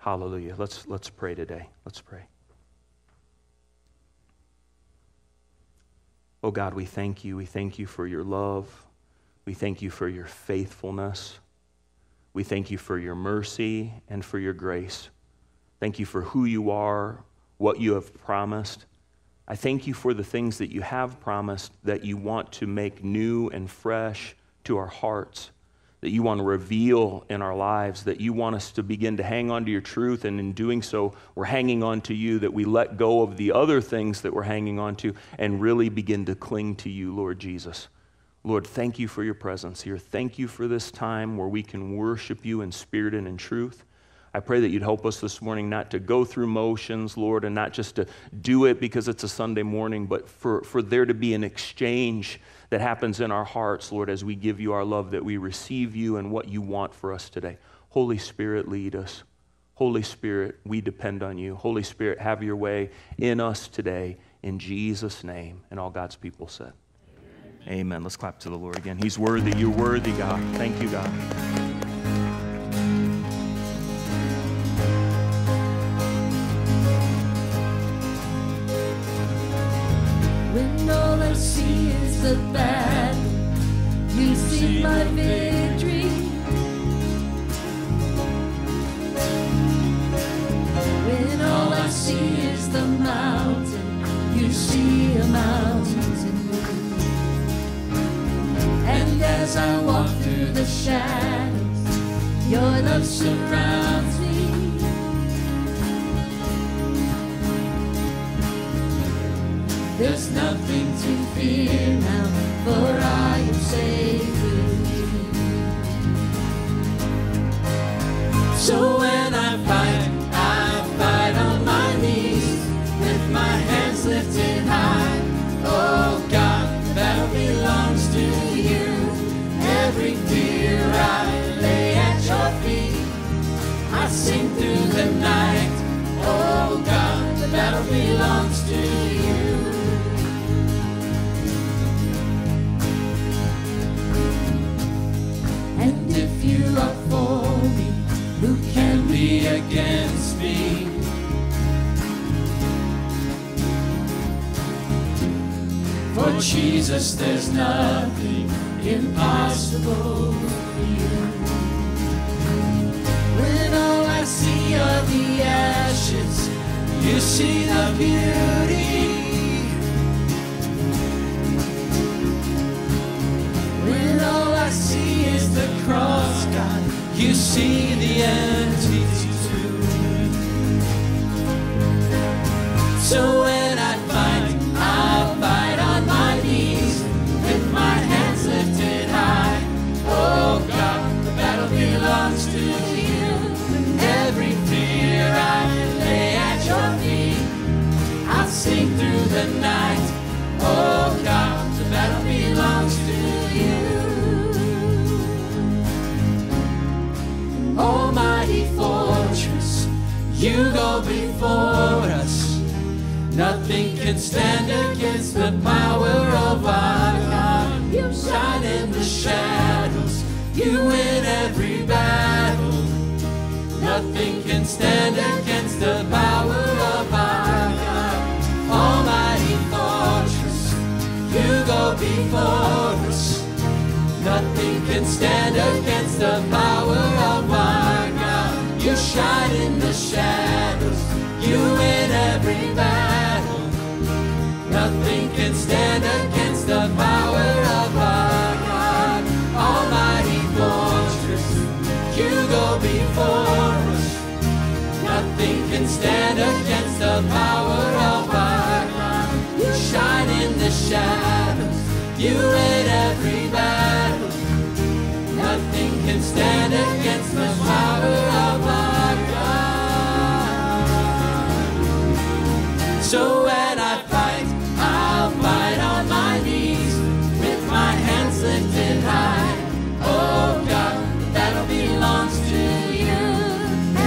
Hallelujah. Let's, let's pray today. Let's pray. Oh God, we thank you. We thank you for your love. We thank you for your faithfulness. We thank you for your mercy and for your grace. Thank you for who you are, what you have promised. I thank you for the things that you have promised that you want to make new and fresh to our hearts that you want to reveal in our lives, that you want us to begin to hang on to your truth. And in doing so, we're hanging on to you, that we let go of the other things that we're hanging on to and really begin to cling to you, Lord Jesus. Lord, thank you for your presence here. Thank you for this time where we can worship you in spirit and in truth. I pray that you'd help us this morning not to go through motions, Lord, and not just to do it because it's a Sunday morning, but for, for there to be an exchange that happens in our hearts, Lord, as we give you our love, that we receive you and what you want for us today. Holy Spirit, lead us. Holy Spirit, we depend on you. Holy Spirit, have your way in us today. In Jesus' name. And all God's people said, Amen. Amen. Let's clap to the Lord again. He's worthy. You're worthy, God. Thank you, God. The battle, you see my victory. When all I see is the mountain, you see a mountain. And as I walk through the shadows, your love surrounds me. There's nothing to fear Jesus, there's nothing impossible for you. When all I see are the ashes, you see the beauty. When all I see is the cross, God, you see the empty tomb. So sing through the night. Oh God, the battle belongs to you. Almighty fortress, you go before us. Nothing can stand against the power of our God. You shine in the shadows, you win every battle. Nothing can stand against against the power of our God. You shine in the shadows, you win every battle. Nothing can stand against the power of our God. Almighty fortress, you go before us. Nothing can stand against the power of our God. You shine in the shadows, you win every So when I fight, I'll fight on my knees with my hands lifted high. Oh God, battle belongs to you.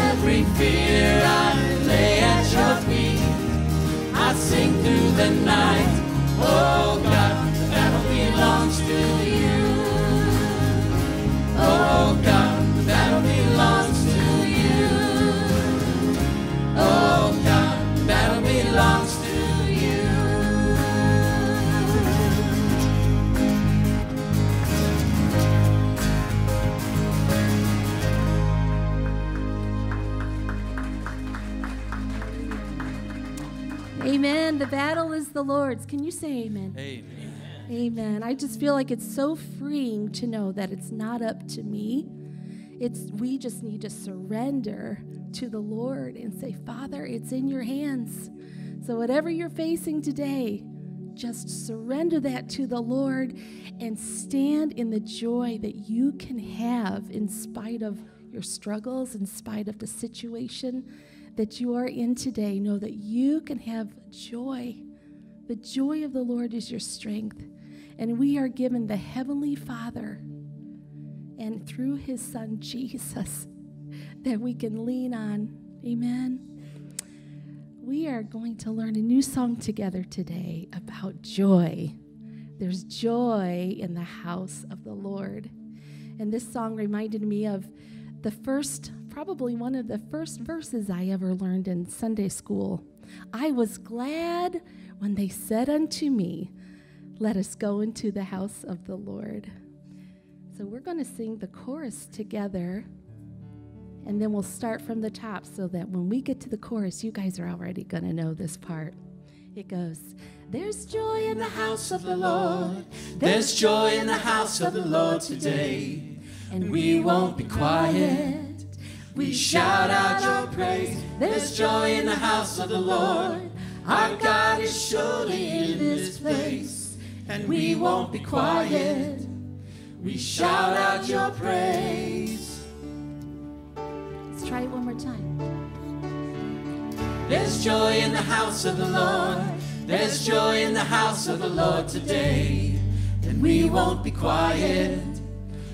Every fear I lay at your feet, I sing through the night. Oh Amen. The battle is the Lord's. Can you say amen? Amen. Amen. I just feel like it's so freeing to know that it's not up to me. It's we just need to surrender to the Lord and say, "Father, it's in your hands." So whatever you're facing today, just surrender that to the Lord and stand in the joy that you can have in spite of your struggles, in spite of the situation that you are in today. Know that you can have joy. The joy of the Lord is your strength. And we are given the Heavenly Father and through His Son Jesus that we can lean on. Amen. We are going to learn a new song together today about joy. There's joy in the house of the Lord. And this song reminded me of the first, probably one of the first verses I ever learned in Sunday school. I was glad when they said unto me, Let us go into the house of the Lord. So we're going to sing the chorus together, and then we'll start from the top so that when we get to the chorus, you guys are already going to know this part. It goes, There's joy in the house of the Lord. There's joy in the house of the Lord today, and we won't be quiet. We shout out your praise. There's joy in the house of the Lord. Our God is surely in this place, and we won't be quiet. We shout out your praise. Let's try it one more time. There's joy in the house of the Lord. There's joy in the house of the Lord today, and we won't be quiet.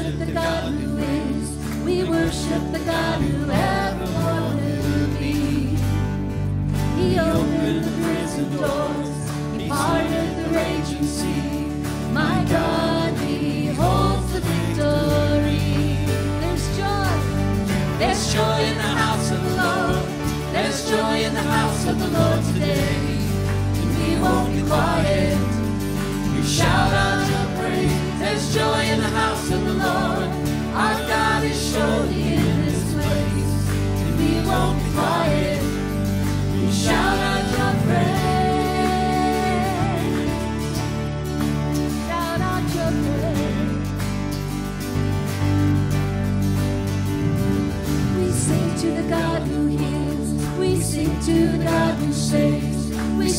Worship the God who is. We worship the God who evermore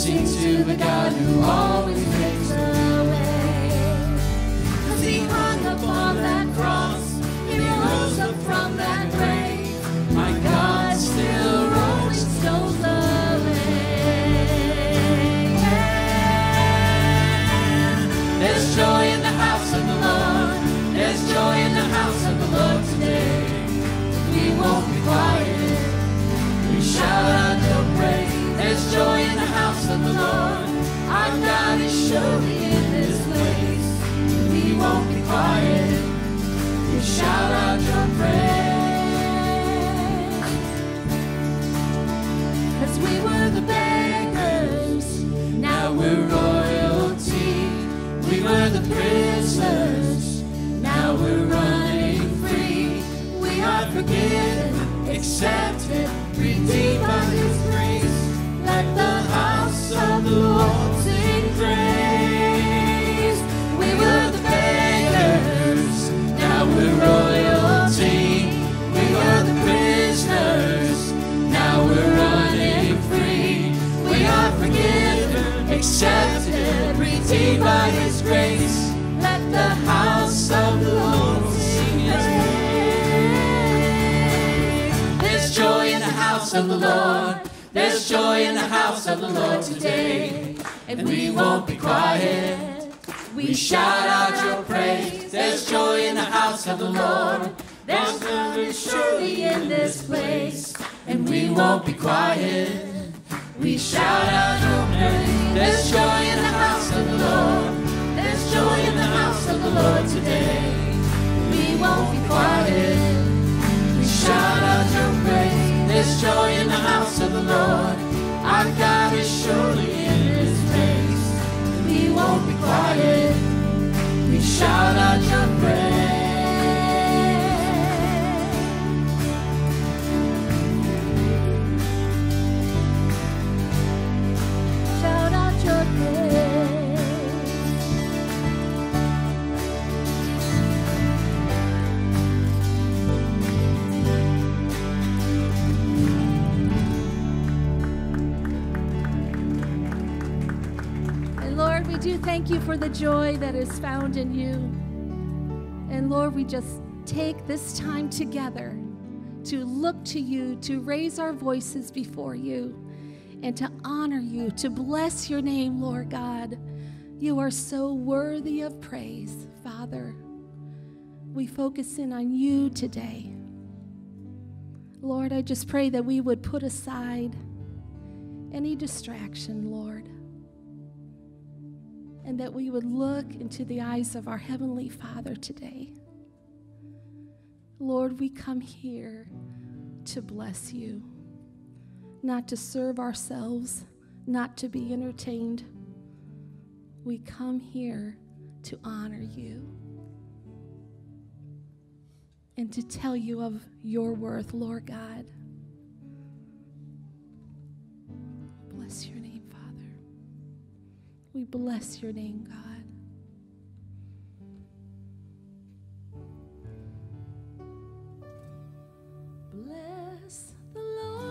sing to the God who always accepted, joy in the house of the Lord today. And we won't be quiet. We shout out your praise. There's joy in the house of the Lord. There's coming surely in this place, and we won't be quiet. We shout out your praise. There's joy in the house of the Lord. There's joy in the house of the Lord today. We won't be quiet. We shout out your praise. There's joy in the house of the Lord. Our God is surely in his place. We won't be quiet. We shout out your praise. Thank you for the joy that is found in you. And Lord, we just take this time together to look to you, to raise our voices before you, and to honor you, to bless your name, Lord God. You are so worthy of praise, Father. We focus in on you today. Lord, I just pray that we would put aside any distraction, Lord, and that we would look into the eyes of our Heavenly Father today. Lord, we come here to bless you, not to serve ourselves, not to be entertained. We come here to honor you and to tell you of your worth, Lord God. Bless your. We bless your name, God. Bless the Lord,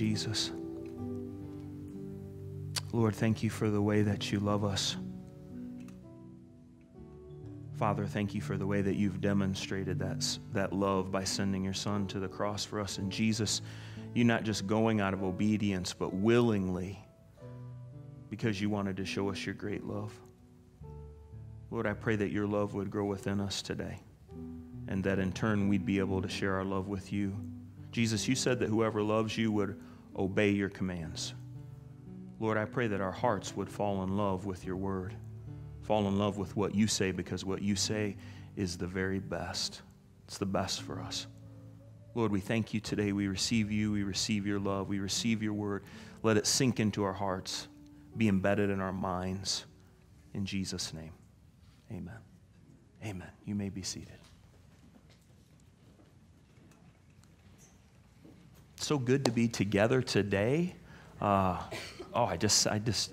Jesus. Lord, thank you for the way that you love us. Father, thank you for the way that you've demonstrated that, that love by sending your Son to the cross for us. And Jesus, you not just going out of obedience, but willingly because you wanted to show us your great love. Lord, I pray that your love would grow within us today and that in turn we'd be able to share our love with you. Jesus, you said that whoever loves you would obey your commands. Lord, I pray that our hearts would fall in love with your word, fall in love with what you say, because what you say is the very best. It's the best for us. Lord, we thank you today. We receive you. We receive your love. We receive your word. Let it sink into our hearts, be embedded in our minds. In Jesus' name, amen. Amen. You may be seated. So good to be together today. Uh, oh, I just, I just,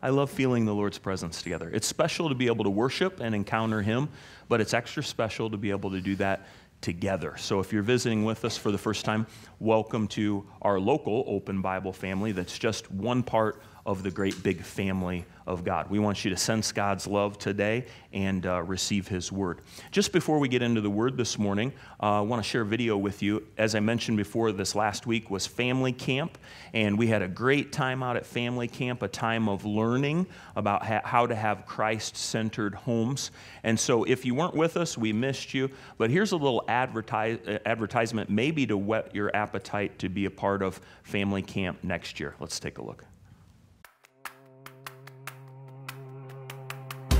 I love feeling the Lord's presence together. It's special to be able to worship and encounter Him, but it's extra special to be able to do that together. So if you're visiting with us for the first time, welcome to our local Open Bible family that's just one part of the great big family of God. We want you to sense God's love today and uh, receive His word. Just before we get into the word this morning, uh, I want to share a video with you. As I mentioned before, this last week was family camp, and we had a great time out at family camp, a time of learning about ha- how to have Christ centered homes. And so if you weren't with us, we missed you. But here's a little advertise- uh, advertisement, maybe to whet your appetite to be a part of family camp next year. Let's take a look.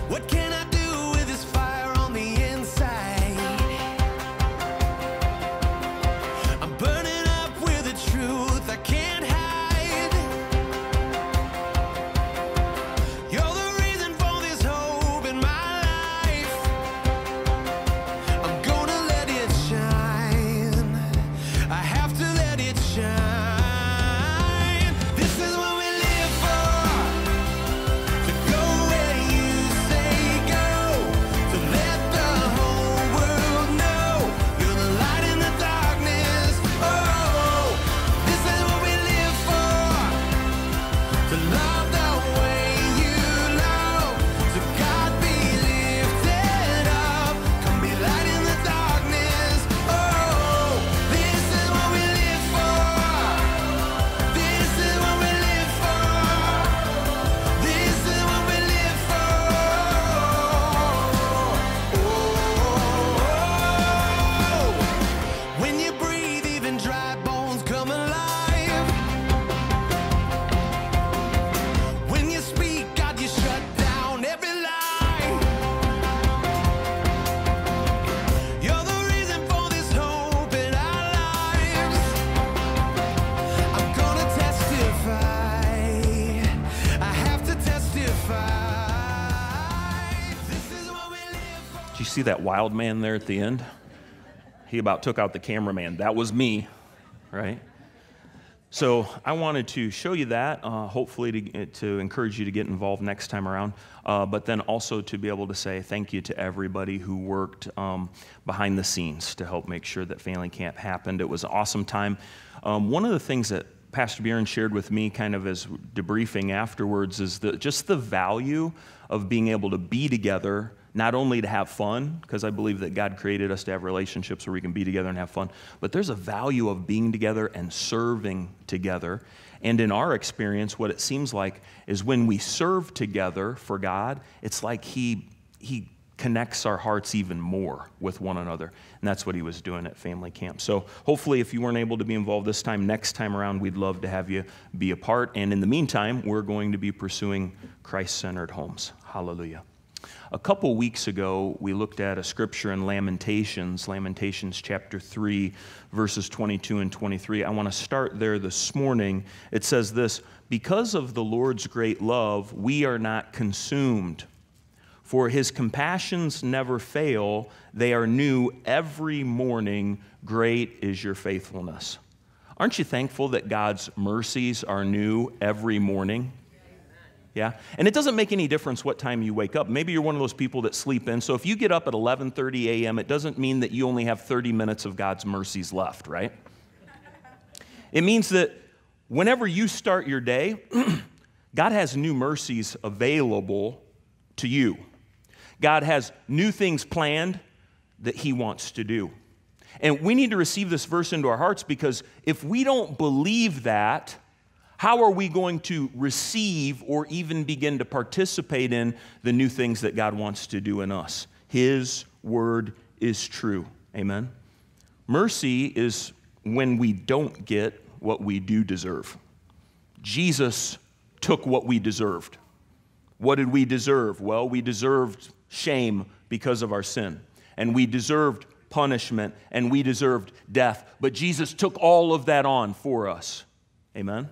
What man there at the end? He about took out the cameraman. That was me, right? So I wanted to show you that, uh, hopefully to, to encourage you to get involved next time around, uh, but then also to be able to say thank you to everybody who worked um, behind the scenes to help make sure that family camp happened. It was an awesome time. Um, one of the things that Pastor Bjorn shared with me kind of as debriefing afterwards is the, just the value of being able to be together not only to have fun, because I believe that God created us to have relationships where we can be together and have fun, but there's a value of being together and serving together. And in our experience, what it seems like is when we serve together for God, it's like He, he connects our hearts even more with one another. And that's what He was doing at family camp. So hopefully, if you weren't able to be involved this time, next time around, we'd love to have you be a part. And in the meantime, we're going to be pursuing Christ centered homes. Hallelujah. A couple weeks ago, we looked at a scripture in Lamentations, Lamentations chapter 3, verses 22 and 23. I want to start there this morning. It says this Because of the Lord's great love, we are not consumed. For his compassions never fail, they are new every morning. Great is your faithfulness. Aren't you thankful that God's mercies are new every morning? Yeah? And it doesn't make any difference what time you wake up. Maybe you're one of those people that sleep in. So if you get up at 11:30 a.m., it doesn't mean that you only have 30 minutes of God's mercies left, right? It means that whenever you start your day, God has new mercies available to you. God has new things planned that he wants to do. And we need to receive this verse into our hearts because if we don't believe that, how are we going to receive or even begin to participate in the new things that God wants to do in us? His word is true. Amen. Mercy is when we don't get what we do deserve. Jesus took what we deserved. What did we deserve? Well, we deserved shame because of our sin, and we deserved punishment, and we deserved death. But Jesus took all of that on for us. Amen.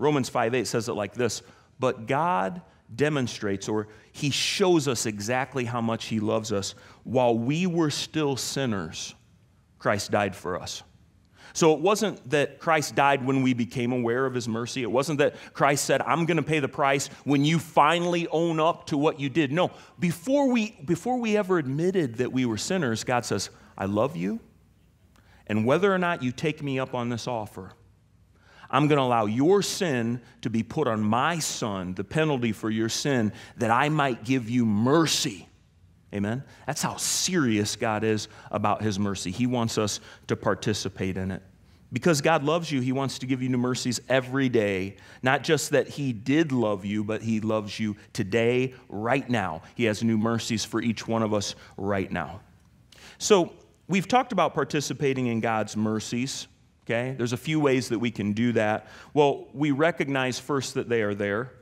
Romans 5 8 says it like this But God demonstrates or he shows us exactly how much he loves us. While we were still sinners, Christ died for us. So it wasn't that Christ died when we became aware of his mercy. It wasn't that Christ said, I'm going to pay the price when you finally own up to what you did. No, before we, before we ever admitted that we were sinners, God says, I love you. And whether or not you take me up on this offer, I'm going to allow your sin to be put on my son, the penalty for your sin, that I might give you mercy. Amen? That's how serious God is about his mercy. He wants us to participate in it. Because God loves you, He wants to give you new mercies every day. Not just that He did love you, but He loves you today, right now. He has new mercies for each one of us right now. So, we've talked about participating in God's mercies okay? There's a few ways that we can do that. Well, we recognize first that they are there,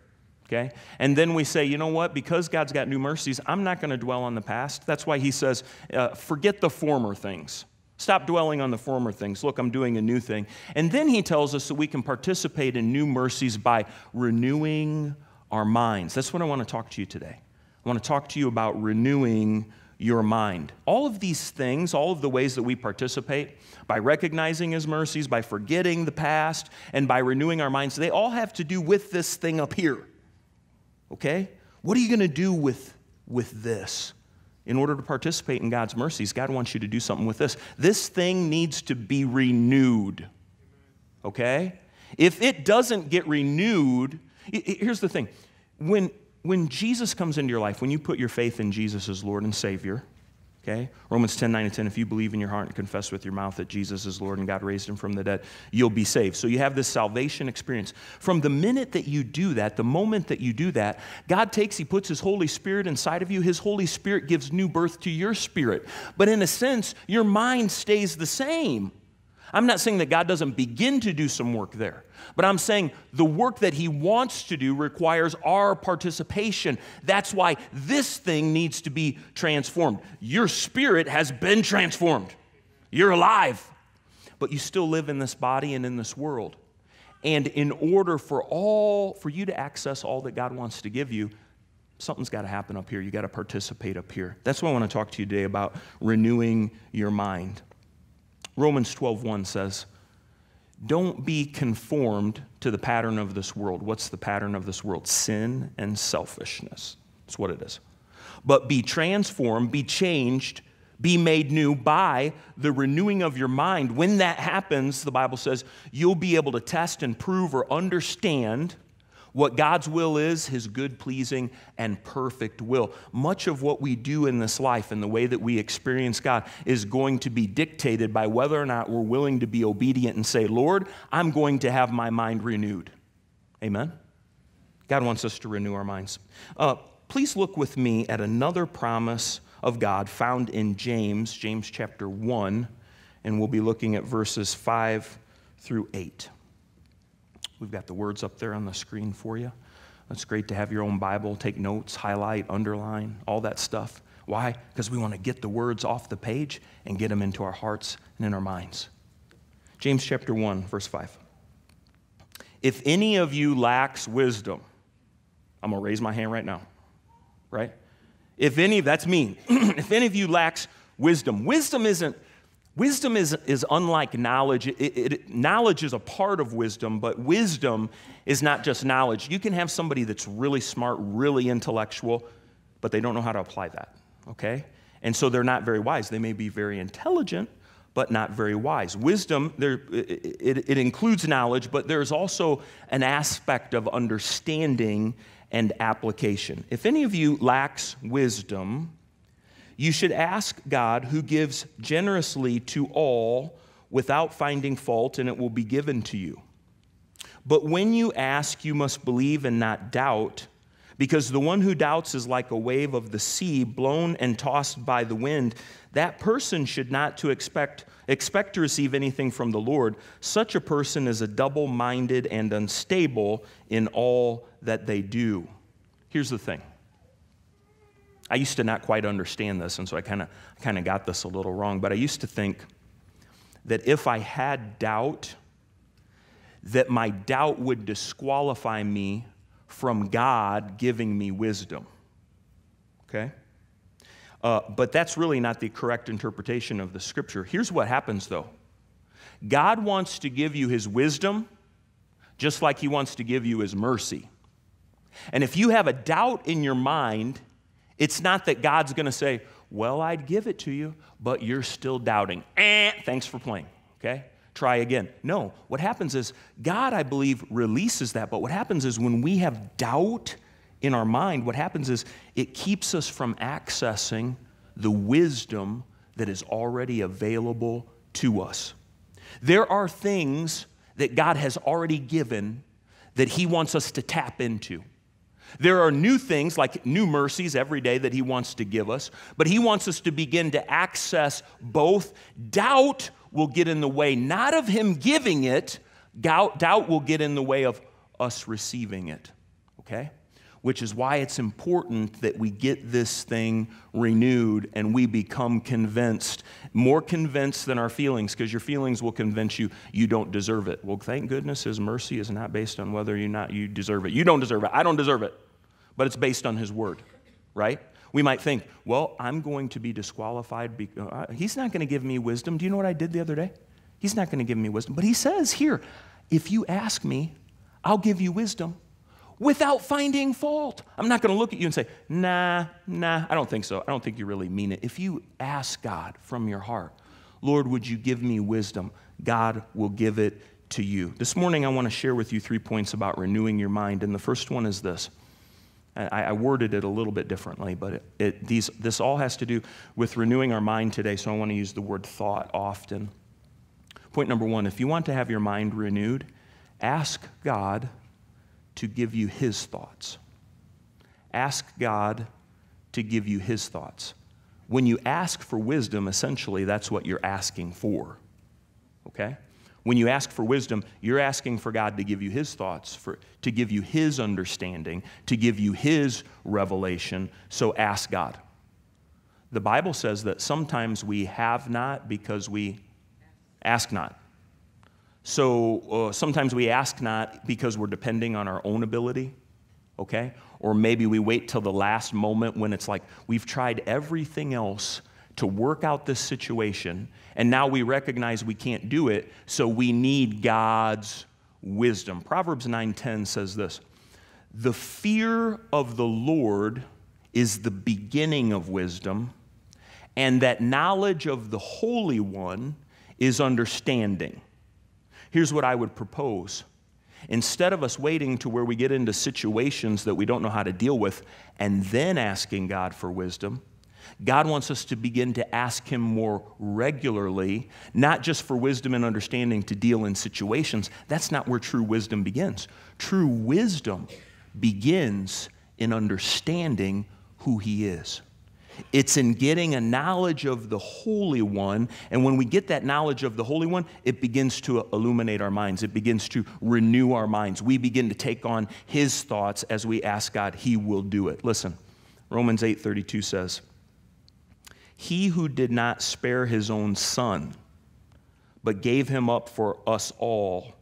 okay? And then we say, you know what? Because God's got new mercies, I'm not going to dwell on the past. That's why he says, uh, forget the former things. Stop dwelling on the former things. Look, I'm doing a new thing. And then he tells us that we can participate in new mercies by renewing our minds. That's what I want to talk to you today. I want to talk to you about renewing your mind. All of these things, all of the ways that we participate, by recognizing His mercies, by forgetting the past, and by renewing our minds, they all have to do with this thing up here. Okay? What are you going to do with, with this? In order to participate in God's mercies, God wants you to do something with this. This thing needs to be renewed. Okay? If it doesn't get renewed, here's the thing. When, when Jesus comes into your life, when you put your faith in Jesus as Lord and Savior, Okay? Romans 10, 9 and 10. If you believe in your heart and confess with your mouth that Jesus is Lord and God raised him from the dead, you'll be saved. So you have this salvation experience. From the minute that you do that, the moment that you do that, God takes, He puts His Holy Spirit inside of you. His Holy Spirit gives new birth to your spirit. But in a sense, your mind stays the same. I'm not saying that God doesn't begin to do some work there, but I'm saying the work that He wants to do requires our participation. That's why this thing needs to be transformed. Your spirit has been transformed, you're alive, but you still live in this body and in this world. And in order for all for you to access all that God wants to give you, something's got to happen up here. You got to participate up here. That's what I want to talk to you today about renewing your mind. Romans 12:1 says, "Don't be conformed to the pattern of this world." What's the pattern of this world? Sin and selfishness. That's what it is. But be transformed, be changed, be made new by the renewing of your mind. When that happens, the Bible says, you'll be able to test and prove or understand what God's will is, His good, pleasing, and perfect will. Much of what we do in this life and the way that we experience God is going to be dictated by whether or not we're willing to be obedient and say, Lord, I'm going to have my mind renewed. Amen? God wants us to renew our minds. Uh, please look with me at another promise of God found in James, James chapter 1, and we'll be looking at verses 5 through 8. We've got the words up there on the screen for you. It's great to have your own Bible, take notes, highlight, underline, all that stuff. Why? Because we want to get the words off the page and get them into our hearts and in our minds. James chapter 1, verse 5. If any of you lacks wisdom, I'm going to raise my hand right now, right? If any, that's me. if any of you lacks wisdom, wisdom isn't Wisdom is, is unlike knowledge. It, it, knowledge is a part of wisdom, but wisdom is not just knowledge. You can have somebody that's really smart, really intellectual, but they don't know how to apply that, okay? And so they're not very wise. They may be very intelligent, but not very wise. Wisdom, there, it, it includes knowledge, but there's also an aspect of understanding and application. If any of you lacks wisdom, you should ask God, who gives generously to all without finding fault, and it will be given to you. But when you ask, you must believe and not doubt, because the one who doubts is like a wave of the sea blown and tossed by the wind. That person should not to expect expect to receive anything from the Lord. Such a person is a double-minded and unstable in all that they do. Here's the thing. I used to not quite understand this, and so I kind of kind of got this a little wrong. But I used to think that if I had doubt, that my doubt would disqualify me from God giving me wisdom. Okay? Uh, but that's really not the correct interpretation of the scripture. Here's what happens though God wants to give you his wisdom just like he wants to give you his mercy. And if you have a doubt in your mind, it's not that God's going to say, Well, I'd give it to you, but you're still doubting. Eh, thanks for playing, okay? Try again. No, what happens is God, I believe, releases that. But what happens is when we have doubt in our mind, what happens is it keeps us from accessing the wisdom that is already available to us. There are things that God has already given that He wants us to tap into. There are new things like new mercies every day that He wants to give us, but He wants us to begin to access both. Doubt will get in the way, not of Him giving it, doubt, doubt will get in the way of us receiving it. Okay? Which is why it's important that we get this thing renewed and we become convinced, more convinced than our feelings, because your feelings will convince you you don't deserve it. Well, thank goodness His mercy is not based on whether or not you deserve it. You don't deserve it. I don't deserve it but it's based on His Word, right? We might think, well, I'm going to be disqualified. Because, uh, he's not going to give me wisdom. Do you know what I did the other day? He's not going to give me wisdom. But He says here, if you ask me, I'll give you wisdom without finding fault. I'm not going to look at you and say, nah, nah, I don't think so. I don't think you really mean it. If you ask God from your heart, Lord, would you give me wisdom? God will give it to you. This morning, I want to share with you three points about renewing your mind. And the first one is this I, I worded it a little bit differently, but it, it, these, this all has to do with renewing our mind today, so I want to use the word thought often. Point number one if you want to have your mind renewed, ask God to give you His thoughts. Ask God to give you His thoughts. When you ask for wisdom, essentially, that's what you're asking for. Okay? When you ask for wisdom, you're asking for God to give you His thoughts, for, to give you His understanding, to give you His revelation. So ask God. The Bible says that sometimes we have not because we ask not. So uh, sometimes we ask not because we're depending on our own ability, okay? Or maybe we wait till the last moment when it's like we've tried everything else to work out this situation, and now we recognize we can't do it, so we need God's wisdom. Proverbs 9:10 says this: "The fear of the Lord is the beginning of wisdom, and that knowledge of the Holy One is understanding." Here's what I would propose. Instead of us waiting to where we get into situations that we don't know how to deal with and then asking God for wisdom, God wants us to begin to ask Him more regularly, not just for wisdom and understanding to deal in situations. That's not where true wisdom begins. True wisdom begins in understanding who He is. It's in getting a knowledge of the Holy One. And when we get that knowledge of the Holy One, it begins to illuminate our minds. It begins to renew our minds. We begin to take on His thoughts as we ask God. He will do it. Listen, Romans 8:32 says, He who did not spare his own son, but gave him up for us all,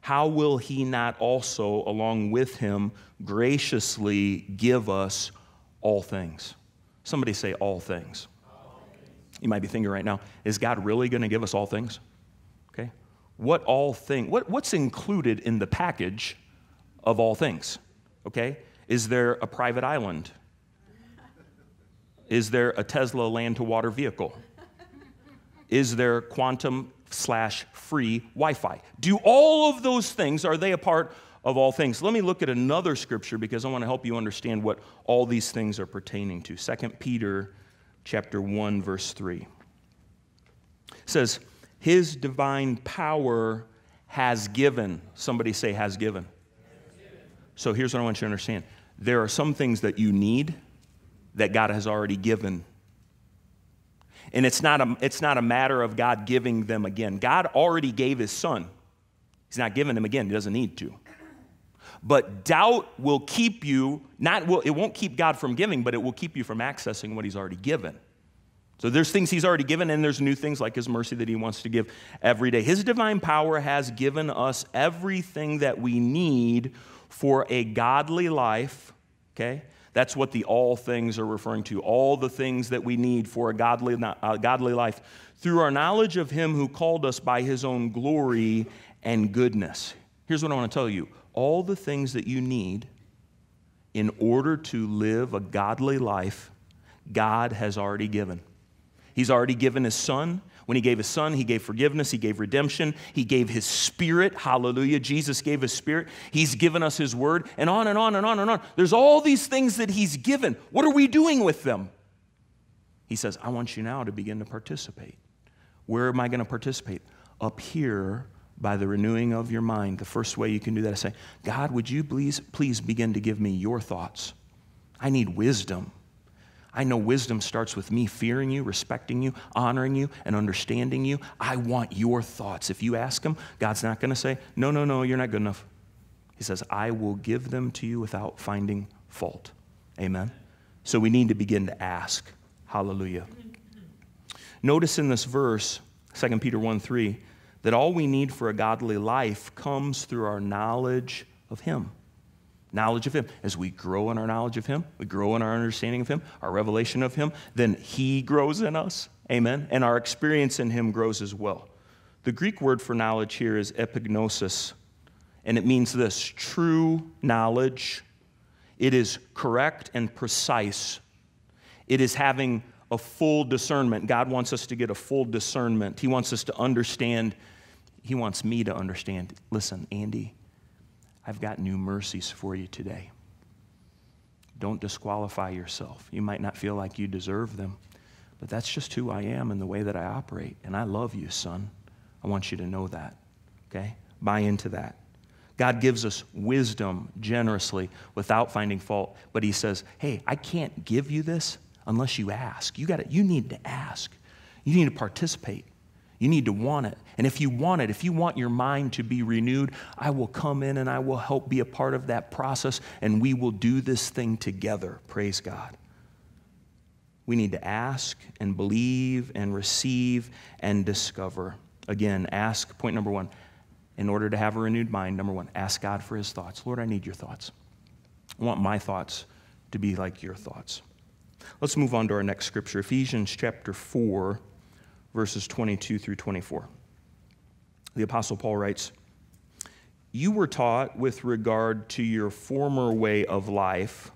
how will he not also, along with him, graciously give us all things? Somebody say, all things. You might be thinking right now, is God really going to give us all things? Okay. What all things, what, what's included in the package of all things? Okay. Is there a private island? Is there a Tesla land to water vehicle? Is there quantum slash free Wi Fi? Do all of those things, are they a part of all things. Let me look at another scripture because I want to help you understand what all these things are pertaining to. 2 Peter chapter 1 verse 3. It says, "His divine power has given." Somebody say has given. So here's what I want you to understand. There are some things that you need that God has already given. And it's not a, it's not a matter of God giving them again. God already gave his son. He's not giving them again. He doesn't need to. But doubt will keep you, not will, it won't keep God from giving, but it will keep you from accessing what He's already given. So there's things He's already given, and there's new things like His mercy that He wants to give every day. His divine power has given us everything that we need for a godly life, okay? That's what the all things are referring to. All the things that we need for a godly, a godly life through our knowledge of Him who called us by His own glory and goodness. Here's what I want to tell you all the things that you need in order to live a godly life, God has already given. He's already given His Son. When He gave His Son, He gave forgiveness, He gave redemption, He gave His Spirit. Hallelujah. Jesus gave His Spirit. He's given us His Word, and on and on and on and on. There's all these things that He's given. What are we doing with them? He says, I want you now to begin to participate. Where am I going to participate? Up here by the renewing of your mind. The first way you can do that is say, God, would you please, please begin to give me your thoughts? I need wisdom. I know wisdom starts with me fearing you, respecting you, honoring you, and understanding you. I want your thoughts. If you ask him, God's not going to say, No, no, no, you're not good enough. He says, I will give them to you without finding fault. Amen. So we need to begin to ask. Hallelujah. Notice in this verse, 2 Peter 1 3, that all we need for a godly life comes through our knowledge of Him. Knowledge of Him. As we grow in our knowledge of Him, we grow in our understanding of Him, our revelation of Him, then He grows in us. Amen. And our experience in Him grows as well. The Greek word for knowledge here is epignosis, and it means this true knowledge. It is correct and precise. It is having a full discernment. God wants us to get a full discernment. He wants us to understand. He wants me to understand. Listen, Andy, I've got new mercies for you today. Don't disqualify yourself. You might not feel like you deserve them, but that's just who I am and the way that I operate. And I love you, son. I want you to know that. Okay? Buy into that. God gives us wisdom generously without finding fault, but He says, Hey, I can't give you this unless you ask. You gotta, you need to ask. You need to participate. You need to want it. And if you want it, if you want your mind to be renewed, I will come in and I will help be a part of that process and we will do this thing together. Praise God. We need to ask and believe and receive and discover. Again, ask, point number one, in order to have a renewed mind, number one, ask God for his thoughts. Lord, I need your thoughts. I want my thoughts to be like your thoughts. Let's move on to our next scripture Ephesians chapter 4, verses 22 through 24. The Apostle Paul writes, You were taught with regard to your former way of life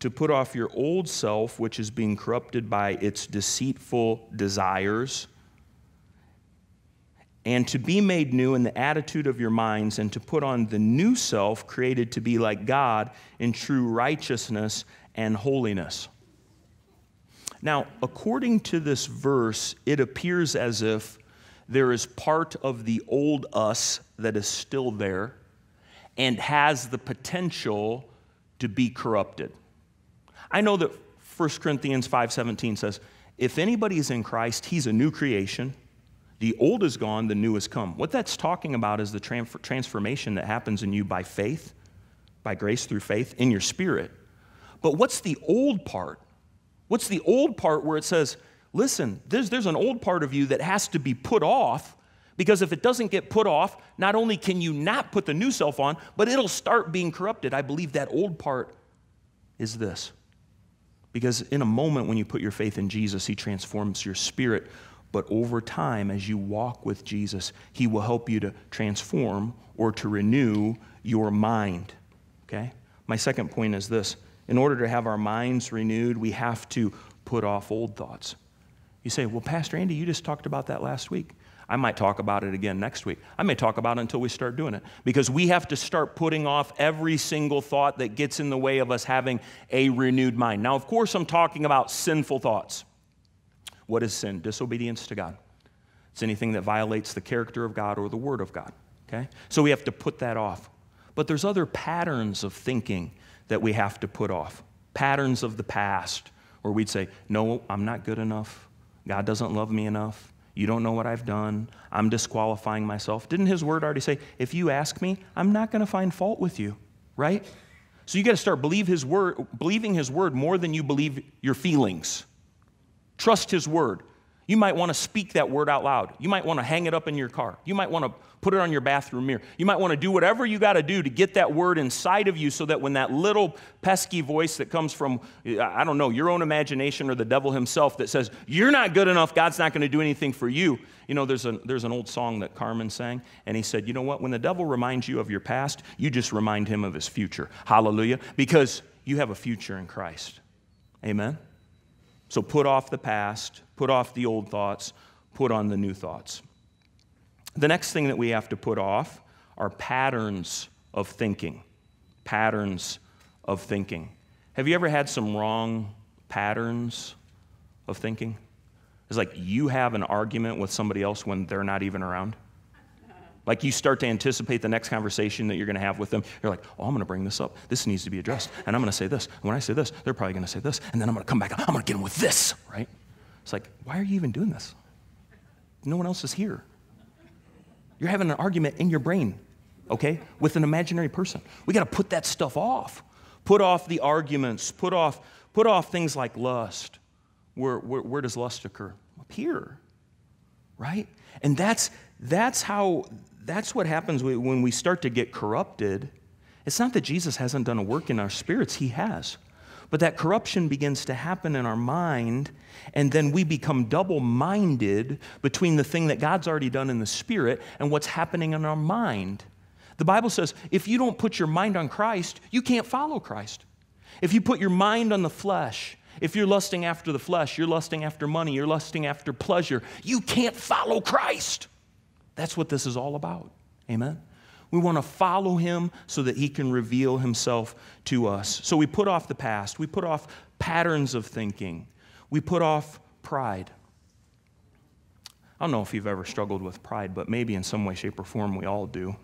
to put off your old self, which is being corrupted by its deceitful desires, and to be made new in the attitude of your minds, and to put on the new self, created to be like God in true righteousness and holiness. Now, according to this verse, it appears as if there is part of the old us that is still there and has the potential to be corrupted. I know that 1 Corinthians 5:17 says, "If anybody is in Christ, he's a new creation. The old is gone, the new has come." What that's talking about is the transformation that happens in you by faith, by grace through faith in your spirit. But what's the old part? What's the old part where it says, listen, there's, there's an old part of you that has to be put off because if it doesn't get put off, not only can you not put the new self on, but it'll start being corrupted. I believe that old part is this. Because in a moment when you put your faith in Jesus, He transforms your spirit. But over time, as you walk with Jesus, He will help you to transform or to renew your mind. Okay? My second point is this in order to have our minds renewed, we have to put off old thoughts. You say, Well, Pastor Andy, you just talked about that last week. I might talk about it again next week. I may talk about it until we start doing it because we have to start putting off every single thought that gets in the way of us having a renewed mind. Now, of course, I'm talking about sinful thoughts. What is sin? Disobedience to God. It's anything that violates the character of God or the Word of God. Okay? So we have to put that off. But there's other patterns of thinking that we have to put off. Patterns of the past where we'd say, No, I'm not good enough. God doesn't love me enough. You don't know what I've done. I'm disqualifying myself. Didn't his word already say, if you ask me, I'm not going to find fault with you, right? So you got to start believe his word, believing his word more than you believe your feelings. Trust his word. You might want to speak that word out loud. You might want to hang it up in your car. You might want to put it on your bathroom mirror. You might want to do whatever you got to do to get that word inside of you so that when that little pesky voice that comes from, I don't know, your own imagination or the devil himself that says, You're not good enough, God's not going to do anything for you. You know, there's, a, there's an old song that Carmen sang, and he said, You know what? When the devil reminds you of your past, you just remind him of his future. Hallelujah. Because you have a future in Christ. Amen? So put off the past, put off the old thoughts, put on the new thoughts. The next thing that we have to put off are patterns of thinking. Patterns of thinking. Have you ever had some wrong patterns of thinking? It's like you have an argument with somebody else when they're not even around. Like you start to anticipate the next conversation that you're going to have with them. You're like, oh, I'm going to bring this up. This needs to be addressed. And I'm going to say this. And when I say this, they're probably going to say this. And then I'm going to come back. I'm going to get them with this, right? It's like, why are you even doing this? No one else is here. You're having an argument in your brain, okay, with an imaginary person. We got to put that stuff off. Put off the arguments. Put off, put off things like lust. Where, where, where does lust occur? Up here, right? And that's, that's how that's what happens when we start to get corrupted. It's not that Jesus hasn't done a work in our spirits, He has. But that corruption begins to happen in our mind, and then we become double minded between the thing that God's already done in the spirit and what's happening in our mind. The Bible says if you don't put your mind on Christ, you can't follow Christ. If you put your mind on the flesh, if you're lusting after the flesh, you're lusting after money, you're lusting after pleasure, you can't follow Christ. That's what this is all about. Amen? We want to follow him so that he can reveal himself to us. So we put off the past, we put off patterns of thinking, we put off pride. I don't know if you've ever struggled with pride, but maybe in some way, shape, or form we all do.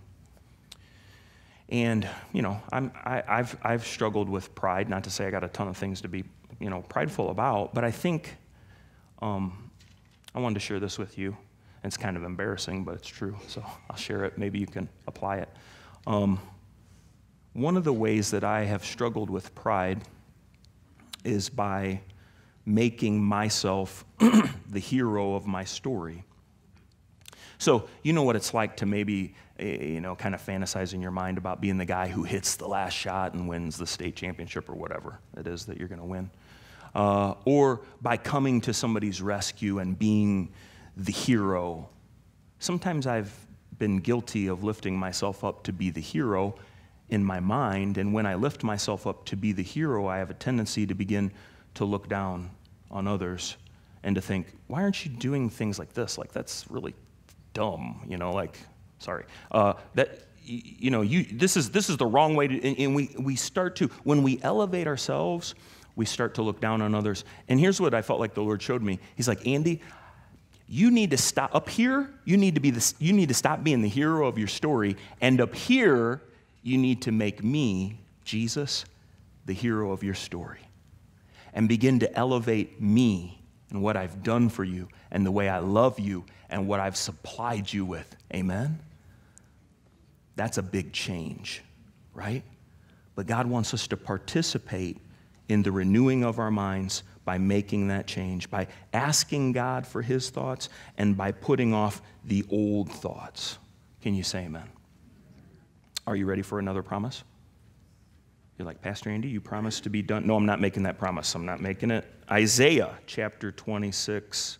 And, you know, I'm, I, have I've struggled with pride, not to say I got a ton of things to be, you know, prideful about, but I think um, I wanted to share this with you. It's kind of embarrassing, but it's true. So I'll share it. Maybe you can apply it. Um, one of the ways that I have struggled with pride is by making myself the hero of my story. So, you know what it's like to maybe, eh, you know, kind of fantasize in your mind about being the guy who hits the last shot and wins the state championship or whatever it is that you're going to win. Uh, or by coming to somebody's rescue and being the hero. Sometimes I've been guilty of lifting myself up to be the hero in my mind, and when I lift myself up to be the hero, I have a tendency to begin to look down on others and to think, why aren't you doing things like this? Like, that's really dumb, you know, like, sorry. Uh, that, you know, you, this, is, this is the wrong way to, and, and we, we start to, when we elevate ourselves, we start to look down on others. And here's what I felt like the Lord showed me. He's like, Andy, you need to stop up here, you need to be the, you need to stop being the hero of your story, and up here, you need to make me, Jesus, the hero of your story. And begin to elevate me and what I've done for you and the way I love you and what I've supplied you with. Amen? That's a big change, right? But God wants us to participate in the renewing of our minds by making that change, by asking God for His thoughts, and by putting off the old thoughts. Can you say amen? Are you ready for another promise? You're like, Pastor Andy, you promised to be done. No, I'm not making that promise. I'm not making it. Isaiah chapter 26,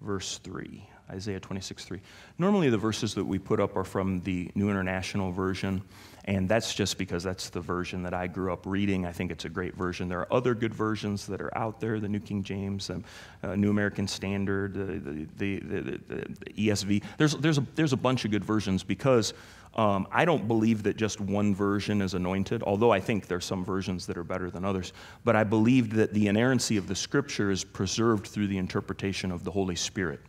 verse 3. Isaiah 26, 3. Normally, the verses that we put up are from the New International Version, and that's just because that's the version that I grew up reading. I think it's a great version. There are other good versions that are out there the New King James, um, uh, New American Standard, the, the, the, the, ESV. There's, there's, a, there's a bunch of good versions because um, I don't believe that just one version is anointed, although I think there's some versions that are better than others. But I believe that the inerrancy of the Scripture is preserved through the interpretation of the Holy Spirit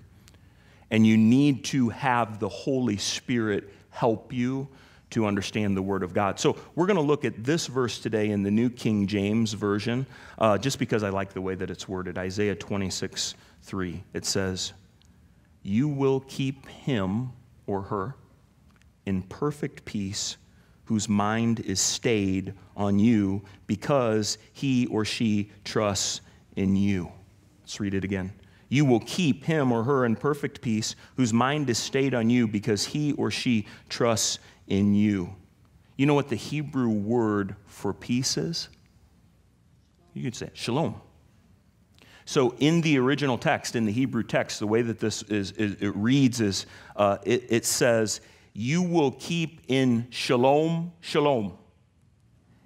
and you need to have the Holy Spirit help you to understand the Word of God. So, we're going to look at this verse today in the New King James Version, uh, just because I like the way that it's worded. Isaiah 26 3. It says, You will keep him or her in perfect peace whose mind is stayed on you because he or she trusts in you. Let's read it again you will keep him or her in perfect peace, whose mind is stayed on you because he or she trusts in you. You know what the Hebrew word for peace is? You could say shalom. So, in the original text, in the Hebrew text, the way that this is, it reads is uh, it, it says, You will keep in shalom, shalom.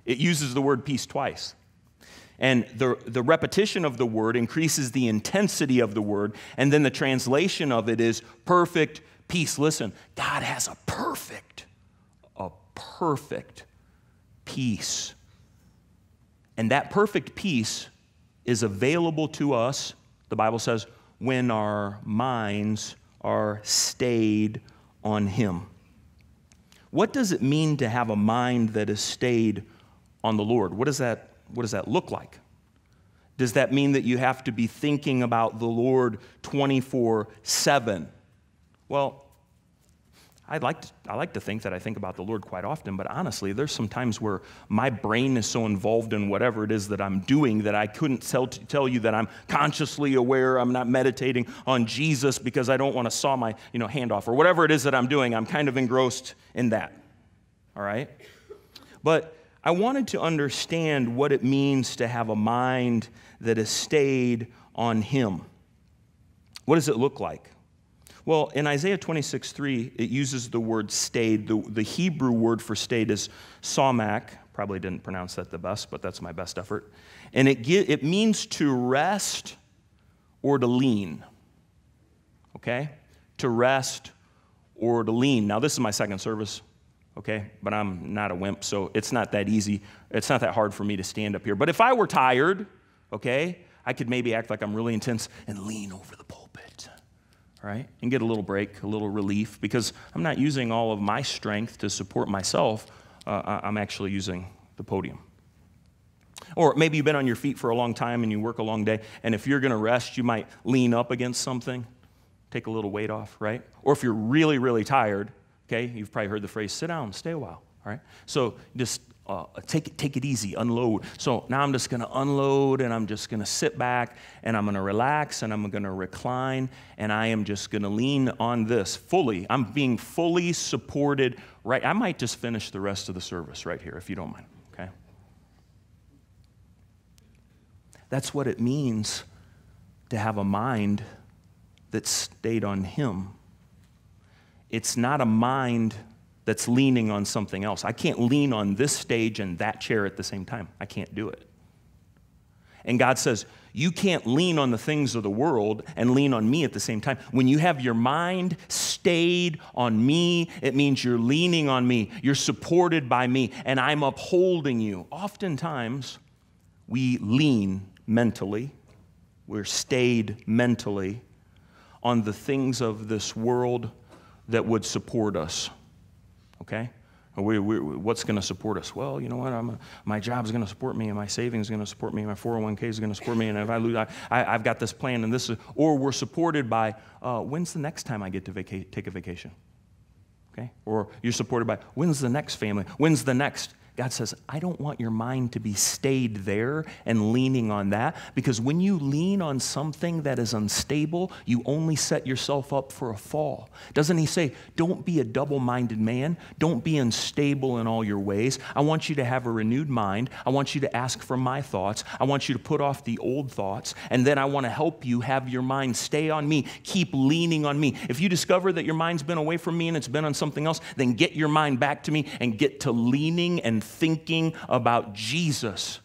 It uses the word peace twice. And the, the repetition of the word increases the intensity of the word. And then the translation of it is perfect peace. Listen, God has a perfect, perfect peace. And that perfect peace is available to us, the Bible says, when our minds are stayed on Him. What does it mean to have a mind that is stayed on the Lord? What does that what does that look like? Does that mean that you have to be thinking about the Lord 24 7? Well, I'd like to, I like to think that I think about the Lord quite often, but honestly, there's some times where my brain is so involved in whatever it is that I'm doing that I couldn't tell, tell you that I'm consciously aware. I'm not meditating on Jesus because I don't want to saw my you know, hand off or whatever it is that I'm doing. I'm kind of engrossed in that. All right? But I wanted to understand what it means to have a mind that has stayed on Him. What does it look like? Well, in Isaiah 26, 3, it uses the word stayed. The, the Hebrew word for stayed is samak. Probably didn't pronounce that the best, but that's my best effort. And it, it means to rest or to lean. Okay? To rest or to lean. Now, this is my second service okay? But I'm not a wimp, so it's not that easy. It's not that hard for me to stand up here. But if I were tired, okay, I could maybe act like I'm really intense and lean over the pulpit, right? And get a little break, a little relief, because I'm not using all of my strength to support myself. Uh, I'm actually using the podium. Or maybe you've been on your feet for a long time and you work a long day, and if you're going to rest, you might lean up against something, take a little weight off, right? Or if you're really, really tired, Okay, you've probably heard the phrase sit down, stay a while, All right? So just uh, take, it, take it easy, unload. So now I'm just going to unload and I'm just going to sit back and I'm going to relax and I'm going to recline and I am just going to lean on this fully. I'm being fully supported right. I might just finish the rest of the service right here if you don't mind, okay? That's what it means to have a mind that stayed on Him. It's not a mind that's leaning on something else. I can't lean on this stage and that chair at the same time. I can't do it. And God says, You can't lean on the things of the world and lean on me at the same time. When you have your mind stayed on me, it means you're leaning on me, you're supported by me, and I'm upholding you. Oftentimes, we lean mentally, we're stayed mentally on the things of this world that would support us okay? We, we, what's going to support us? Well, you know what? I'm a, my job's going to support me, and my savings is going to support me, and my 401k is going to support me, and if I lose, I, I, have got this plan, and this is, or we're supported by, uh, when's the next time I get to vaca- take a vacation? Okay? Or you're supported by, when's the next family? When's the next? God says, I don't want your mind to be stayed there and leaning on that because when you lean on something that is unstable, you only set yourself up for a fall. Doesn't He say, Don't be a double minded man? Don't be unstable in all your ways. I want you to have a renewed mind. I want you to ask for my thoughts. I want you to put off the old thoughts. And then I want to help you have your mind stay on me. Keep leaning on me. If you discover that your mind's been away from me and it's been on something else, then get your mind back to me and get to leaning and thinking about Jesus.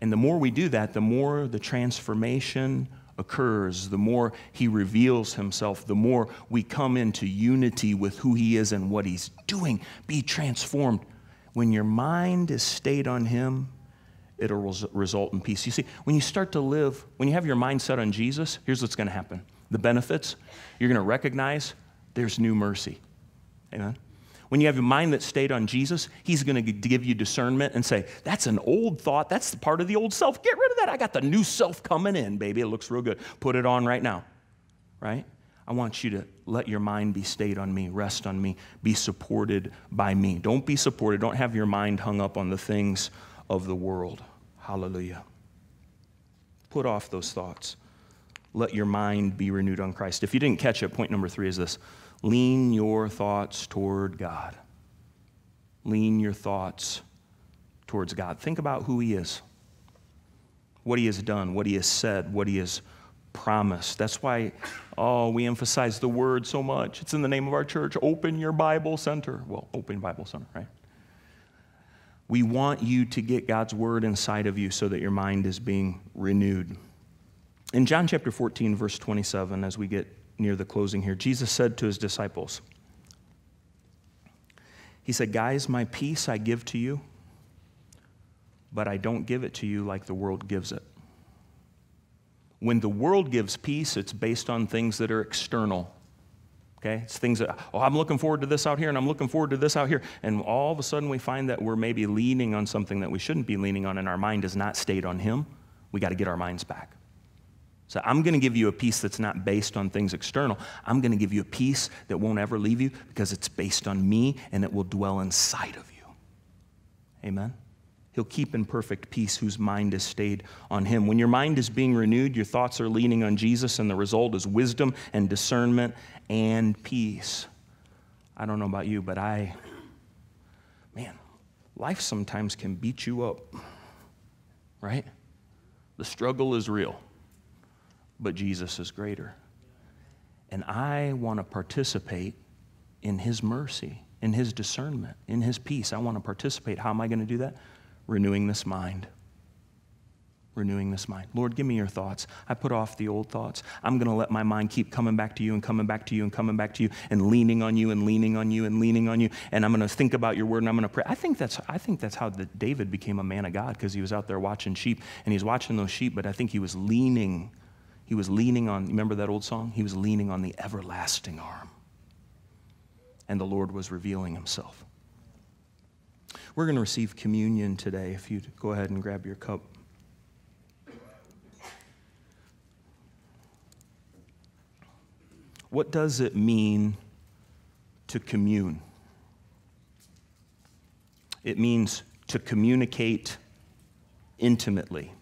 And the more we do that, the more the transformation occurs, the more he reveals himself, the more we come into unity with who he is and what he's doing. Be transformed. When your mind is stayed on him, it'll res- result in peace. You see, when you start to live, when you have your mind set on Jesus, here's what's going to happen the benefits, you're going to recognize there's new mercy. Amen. When you have your mind that stayed on Jesus, He's going to give you discernment and say, That's an old thought. That's the part of the old self. Get rid of that. I got the new self coming in, baby. It looks real good. Put it on right now, right? I want you to let your mind be stayed on me, rest on me, be supported by me. Don't be supported. Don't have your mind hung up on the things of the world. Hallelujah. Put off those thoughts. Let your mind be renewed on Christ. If you didn't catch it, point number three is this lean your thoughts toward God. Lean your thoughts towards God. Think about who He is, what He has done, what He has said, what He has promised. That's why, oh, we emphasize the word so much. It's in the name of our church. Open your Bible center. Well, open Bible center, right? We want you to get God's word inside of you so that your mind is being renewed. In John chapter 14, verse 27, as we get near the closing here, Jesus said to his disciples, He said, Guys, my peace I give to you, but I don't give it to you like the world gives it. When the world gives peace, it's based on things that are external. Okay? It's things that, oh, I'm looking forward to this out here and I'm looking forward to this out here. And all of a sudden we find that we're maybe leaning on something that we shouldn't be leaning on and our mind has not stayed on Him. We got to get our minds back. So I'm going to give you a peace that's not based on things external. I'm going to give you a peace that won't ever leave you because it's based on me and it will dwell inside of you. Amen. He'll keep in perfect peace whose mind is stayed on him. When your mind is being renewed, your thoughts are leaning on Jesus, and the result is wisdom and discernment and peace. I don't know about you, but I, man, life sometimes can beat you up, right? The struggle is real but Jesus is greater. And I want to participate in His mercy, in His discernment, in His peace. I want to participate. How am I going to do that? Renewing this mind. Renewing this mind. Lord, give me your thoughts. I put off the old thoughts. I'm going to let my mind keep coming back to you and coming back to you and coming back to you and leaning on you and leaning on you and leaning on you. And I'm going to think about your word and I'm going to pray. I think that's, I think that's how the, David became a man of God because he was out there watching sheep and he's watching those sheep, but I think he was leaning he was leaning on, remember that old song? He was leaning on the everlasting arm. And the Lord was revealing himself. We're going to receive communion today. If you go ahead and grab your cup. What does it mean to commune? it means to communicate intimately.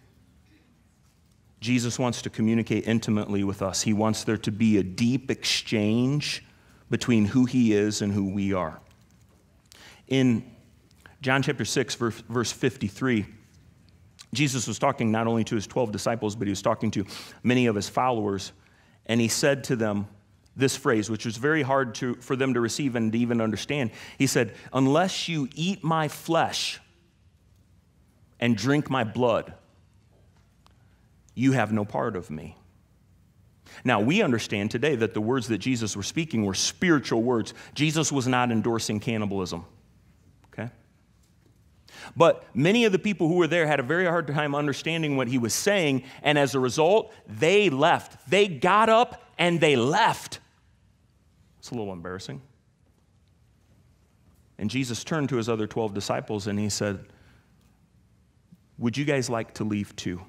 Jesus wants to communicate intimately with us. He wants there to be a deep exchange between who he is and who we are. In John chapter 6, verse 53, Jesus was talking not only to his 12 disciples, but he was talking to many of his followers. And he said to them this phrase, which was very hard to, for them to receive and to even understand. He said, Unless you eat my flesh and drink my blood, you have no part of me. Now, we understand today that the words that Jesus was speaking were spiritual words. Jesus was not endorsing cannibalism. Okay? But many of the people who were there had a very hard time understanding what he was saying, and as a result, they left. They got up and they left. It's a little embarrassing. And Jesus turned to his other 12 disciples and he said, Would you guys like to leave too?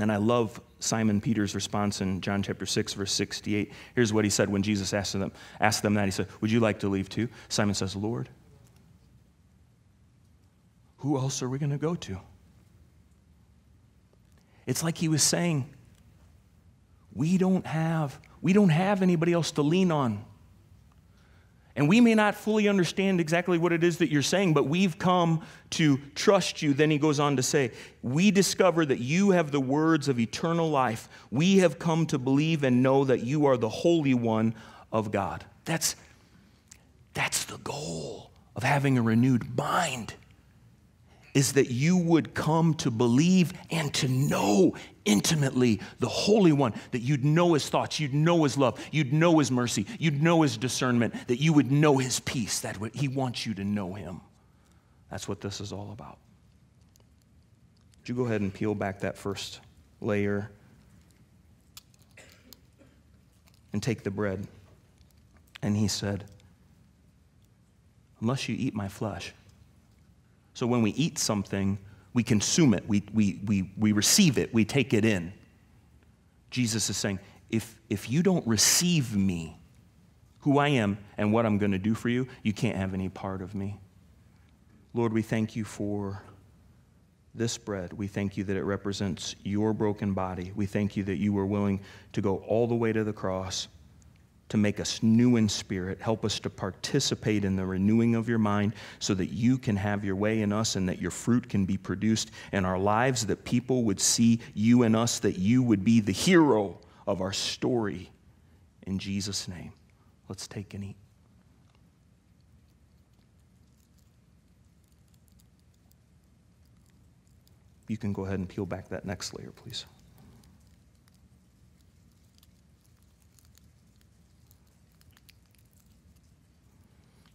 And I love Simon Peter's response in John chapter 6, verse 68. Here's what he said when Jesus asked them, asked them that. He said, Would you like to leave too? Simon says, Lord, who else are we going to go to? It's like he was saying, we don't have we don't have anybody else to lean on. And we may not fully understand exactly what it is that you're saying, but we've come to trust you. Then he goes on to say, We discover that you have the words of eternal life. We have come to believe and know that you are the Holy One of God. That's, that's the goal of having a renewed mind is that you would come to believe and to know intimately the Holy One, that you'd know His thoughts, you'd know His love, you'd know His mercy, you'd know His discernment, that you would know His peace, that He wants you to know Him. That's what this is all about. Would you go ahead and peel back that first layer and take the bread? And He said, Unless you eat my flesh, so when we eat something, we consume it, we, we, we, we receive it, we take it in. Jesus is saying, if, if you don't receive me, who I am, and what I'm going to do for you, you can't have any part of me. Lord, we thank you for this bread. We thank you that it represents your broken body. We thank you that you were willing to go all the way to the cross to make us new in spirit. Help us to participate in the renewing of your mind so that you can have your way in us and that your fruit can be produced in our lives, that people would see you in us, that you would be the hero of our story. In Jesus' name, let's take and eat. You can go ahead and peel back that next layer, please.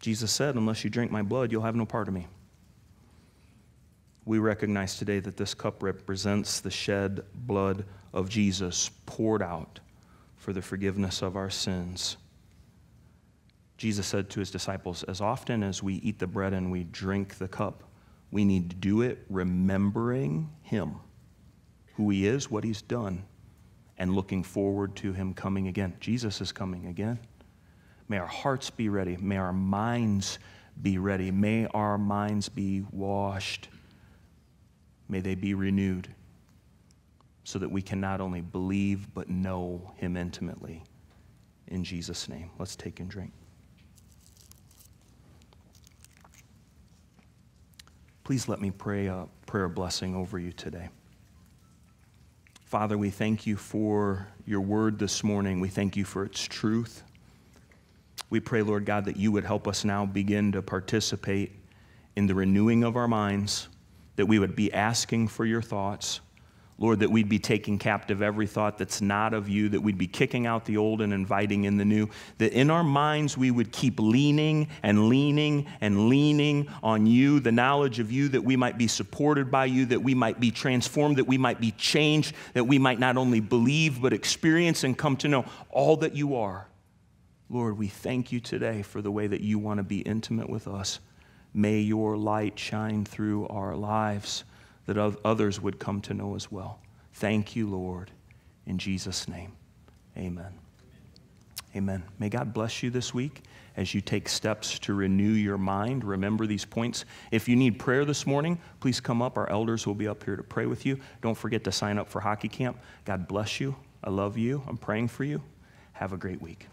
Jesus said, Unless you drink my blood, you'll have no part of me. We recognize today that this cup represents the shed blood of Jesus poured out for the forgiveness of our sins. Jesus said to his disciples, As often as we eat the bread and we drink the cup, we need to do it remembering him, who he is, what he's done, and looking forward to him coming again. Jesus is coming again. May our hearts be ready. May our minds be ready. May our minds be washed. May they be renewed so that we can not only believe but know Him intimately. In Jesus' name, let's take and drink. Please let me pray a prayer blessing over you today. Father, we thank you for your word this morning. We thank you for its truth. We pray, Lord God, that you would help us now begin to participate in the renewing of our minds, that we would be asking for your thoughts. Lord, that we'd be taking captive every thought that's not of you, that we'd be kicking out the old and inviting in the new, that in our minds we would keep leaning and leaning and leaning on you, the knowledge of you, that we might be supported by you, that we might be transformed, that we might be changed, that we might not only believe but experience and come to know all that you are. Lord, we thank you today for the way that you want to be intimate with us. May your light shine through our lives that others would come to know as well. Thank you, Lord. In Jesus' name, amen. Amen. May God bless you this week as you take steps to renew your mind. Remember these points. If you need prayer this morning, please come up. Our elders will be up here to pray with you. Don't forget to sign up for hockey camp. God bless you. I love you. I'm praying for you. Have a great week.